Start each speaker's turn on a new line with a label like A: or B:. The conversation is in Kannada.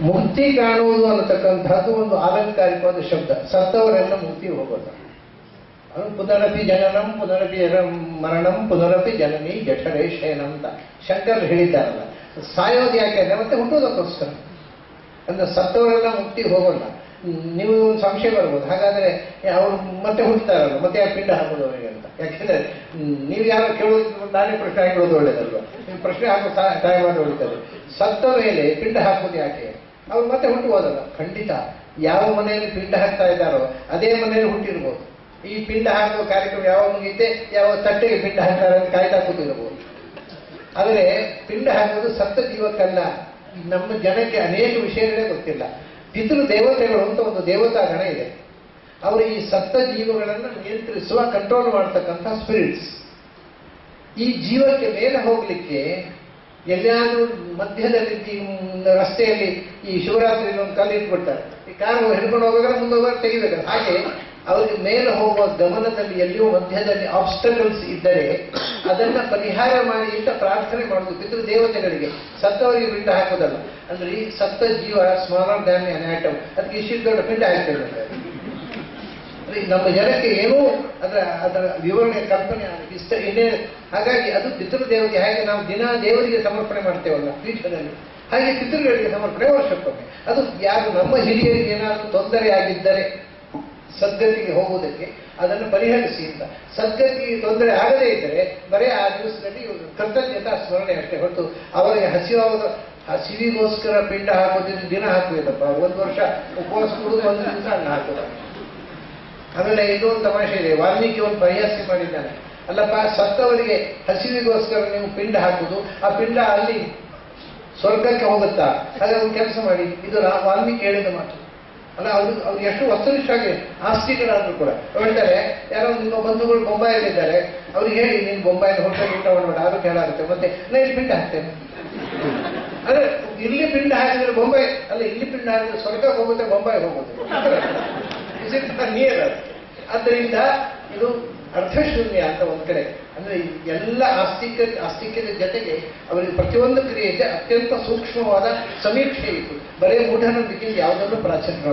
A: ಮುಕ್ತಿ ಕಾಣುವುದು ಅನ್ನತಕ್ಕಂಥದ್ದು ಒಂದು ಆಲಂಕಾರಿಕವಾದ ಶಬ್ದ. ಸತ್ತವರೆಲ್ಲ ಮುಕ್ತಿ ಹೋಗೋಲ್ಲ ಅದು ಪುನರಪಿ ಜನನಂ, ಪುನರಪಿ ಜನ- ಮರಣಂ, ಪುನರಪಿ ಜನನಿ, ಜಠರೇ ಶಯನ ಅಂತ ಶಂಕರ್ ಹೇಳಿದ್ದಾರಲ್ಲ. ಸಾಯೋದು ಯಾಕೆ ಅಂದ್ರೆ ಮತ್ತೆ ಹುಟ್ಟೋದಕ್ಕೋಸ್ಕರ ಅಂದ್ರೆ ಸತ್ತವರೆಲ್ಲ ಮುಕ್ತಿ ಹೋಗೋಲ್ಲ. ನೀವು ಸಂಶಯ ಬರ್ಬೋದು. ಹಾಗಾದ್ರೆ ಅವರು ಮತ್ತೆ ಹುಟ್ಟುತ್ತಾರಲ್ಲ, ಮತ್ತೆ ಆ ಪಿಂಡ ಹಾಕೋದು ಅವರಿಗೆ ಅಂತ. ಯಾಕೆಂದ್ರೆ ನೀವು ಯಾರು ಕೇಳೋದು ನಾನೇ ಪ್ರಶ್ನೆ ಹಾಕಿರೋದು ಒಳ್ಳೇದಲ್ವಾ? ನೀವು ಪ್ರಶ್ನೆ ಹಾಕೋ ಟೈಮ್ ಮಾಡಿ ಹೊಡಿತಾರೆ ಸತ್ತ ಮೇಲೆ ಪಿಂಡ ಹಾಕೋದು ಯಾಕೆ? ಅವ್ರು ಮತ್ತೆ ಹುಟ್ಟುವುದಲ್ಲ ಖಂಡಿತ. ಯಾವ ಮನೆಯಲ್ಲಿ ಪಿಂಡ ಹಾಕ್ತಾ ಇದ್ದಾರೋ ಅದೇ ಮನೆಯಲ್ಲಿ ಹುಟ್ಟಿರ್ಬೋದು. ಈ ಪಿಂಡ ಹಾಕುವ ಕಾರ್ಯಕ್ರಮ ಯಾವ ಮುಗಿಯುತ್ತೆ? ಯಾವ ತಟ್ಟೆಗೆ ಪಿಂಡ ಹಾಕ್ತಾರೆ ಅಂತ ಕಾಯ್ತಾ ಕೂತಿರ್ಬೋದು. ಆದರೆ ಪಿಂಡ ಹಾಕುವುದು ಸತ್ತ ಜೀವಕ್ಕಲ್ಲ ನಮ್ಮ ಜನಕ್ಕೆ ಅನೇಕ ವಿಷಯಗಳೇ ಗೊತ್ತಿಲ್ಲ. ಪಿತೃ ದೇವತೆಗಳು ಅಂತ ಒಂದು ದೇವತಾ ಗಣ ಇದೆ. ಅವರು ಈ ಸತ್ತ ಜೀವಗಳನ್ನು ನಿಯಂತ್ರಿಸುವ ಕಂಟ್ರೋಲ್ ಮಾಡ್ತಕ್ಕಂಥ ಸ್ಪಿರಿಟ್ಸ್ ಈ ಜೀವಕ್ಕೆ ಮೇಲೆ ಹೋಗ್ಲಿಕ್ಕೆ ಎಲ್ಲಾದ್ರೂ ಮಧ್ಯದಲ್ಲಿ ಈ ರಸ್ತೆಯಲ್ಲಿ ಈ ಶಿವರಾತ್ರಿ ಒಂದು ಕಲ್ಲು ಇಟ್ಬಿಡ್ತಾರೆ. ಈ ಕಾರು ಹಿಡ್ಕೊಂಡು ಹೋಗುವಾಗ ಮುಂದೆ ಹೋಗುವಾಗ ತೆಗಿಬೇಕು ಹಾಗೆ ಅವರಿಗೆ ಮೇಲೆ ಹೋಗುವ ಗಮನದಲ್ಲಿ ಎಲ್ಲಿಯೂ ಮಧ್ಯದಲ್ಲಿ ಆಬ್ಸ್ಟಕಲ್ಸ್ ಇದ್ದರೆ ಅದನ್ನ ಪರಿಹಾರ ಮಾಡಿ ಅಂತ ಪ್ರಾರ್ಥನೆ ಮಾಡುವುದು ಬಿದ್ದು ದೇವತೆಗಳಿಗೆ. ಸತ್ತವರಿಗೆ ಪಿಂಡ ಹಾಕೋದಲ್ಲ ಅಂದ್ರೆ ಈ ಸತ್ತ ಜೀವ ಸ್ಮರಣ ದ್ಯಾನ್ ಅನಾಟಮ್. ಅದಕ್ಕೆ ಇಷ್ಟು ದೊಡ್ಡ ಪಿಂಡ ಹಾಕ್ತೇವೆ ಅಂದ್ರೆ ನಮ್ಮ ಜನಕ್ಕೆ ಏನೂ ಅದರ ಅದರ ವಿವರಣೆ, ಕಲ್ಪನೆ ಇಷ್ಟ ಇನ್ನೇ ಹಾಗಾಗಿ ಅದು ಪಿತೃದೇವರಿಗೆ ಹಾಗೆ ನಾವು ದಿನ ದೇವರಿಗೆ ಸಮರ್ಪಣೆ ಮಾಡ್ತೇವಲ್ಲ ಪೀಠದಲ್ಲಿ. ಹಾಗೆ ಪಿತೃಗಳಿಗೆ ಸಮರ್ಪಣೆ ವರ್ಷಕ್ಕೊಮ್ಮೆ. ಅದು ಯಾರು ನಮ್ಮ ಹಿರಿಯರಿಗೆ ಏನಾದರೂ ತೊಂದರೆ ಆಗಿದ್ದರೆ ಸದ್ಗತಿಗೆ ಹೋಗುವುದಕ್ಕೆ ಅದನ್ನು ಪರಿಹರಿಸಿ ಅಂತ. ಸದ್ಗತಿಗೆ ತೊಂದರೆ ಆಗದೇ ಇದ್ದರೆ ಬರೇ ಆ ದಿವಸದಲ್ಲಿ ಕೃತಜ್ಞತಾ ಸ್ಮರಣೆ ಅಷ್ಟೇ ಹೊರತು ಅವರಿಗೆ ಹಸಿವಾದ, ಹಸಿವಿಗೋಸ್ಕರ ಪಿಂಡ ಹಾಕೋದಿದ್ದು ದಿನ ಹಾಕಬೇಕಪ್ಪ ಒಂದು ವರ್ಷ ಉಪವಾಸ ಕೊಡುವುದು ಒಂದು ದಿವಸ ಅನ್ನ ಹಾಕೋದು ಆಮೇಲೆ ಒಂದು ತಮಾಷೆ ಇದೆ. ವಾಲ್ಮೀಕಿ ಒಂದು ಪ್ರಯಾಸ ಮಾಡಿದ್ದಾನೆ. ಅಲ್ಲಪ್ಪ, ಸತ್ತವರಿಗೆ ಹಸಿವಿಗೋಸ್ಕರ ನೀವು ಪಿಂಡ ಹಾಕುದು. ಆ ಪಿಂಡ ಅಲ್ಲಿ ಸ್ವರ್ಗಕ್ಕೆ ಹೋಗುತ್ತಾ? ಹಾಗೆ ಒಂದು ಕೆಲಸ ಮಾಡಿ. ಇದು ವಾಲ್ಮೀಕಿ ಹೇಳಿದ ಮಾತು. ಅಲ್ಲ, ಅವರು, ಅವ್ರು ಎಷ್ಟು ವಸ್ತುನಿಷ್ಠಾಗಿ ಆಸ್ತಿಗಳಾದ್ರೂ ಕೂಡ. ಹೇಳ್ತಾರೆ, ಯಾರೋ ನಿಮ್ಮ ಬಂಧುಗಳು ಬೊಂಬಾಯಲ್ಲಿದ್ದಾರೆ ಅವ್ರಿಗೆ ಹೇಳಿ, ನೀನು ಬೊಂಬಾಯಲ್ಲಿ ಹೋಟೆಲ್ ಊಟ ಮಾಡಬೇಡ ಆರೋಗ್ಯ ಹಾಳಾಗುತ್ತೆ. ಮತ್ತೆ ನಾನು ಇಲ್ಲಿ ಪಿಂಡ ಹಾಕ್ತೇನೆ? ಅಂದ್ರೆ ಇಲ್ಲಿ ಪಿಂಡ ಹಾಕಿದ್ರೆ ಬೊಂಬೈ ಅಲ್ಲ, ಇಲ್ಲಿ ಪಿಂಡ ಹಾಕಿದ್ರೆ ಸ್ವರ್ಗಕ್ಕೆ ಹೋಗುತ್ತೆ ಬೊಂಬಾಯಿ ಹೋಗುತ್ತೆ. ನಿಯರ್ ಆದ್ದರಿಂದ ಇದು ಅರ್ಥಶೂನ್ಯ ಅಂತ ಒಂದು ಕಡೆ. ಅಂದ್ರೆ ಎಲ್ಲ ಆಸ್ತಿಕ ಆಸ್ತಿಕ್ಯದ ಜೊತೆಗೆ ಅವರಿಗೆ ಪ್ರತಿಯೊಂದು ಕ್ರಿಯೆಗೆ ಅತ್ಯಂತ ಸೂಕ್ಷ್ಮವಾದ ಸಮೀಕ್ಷೆ ಇತ್ತು. ಬರೇ ಮೂಢನಂಬಿಕೆಯಿಂದ ಯಾವುದನ್ನು ಪ್ರಾಚೀನ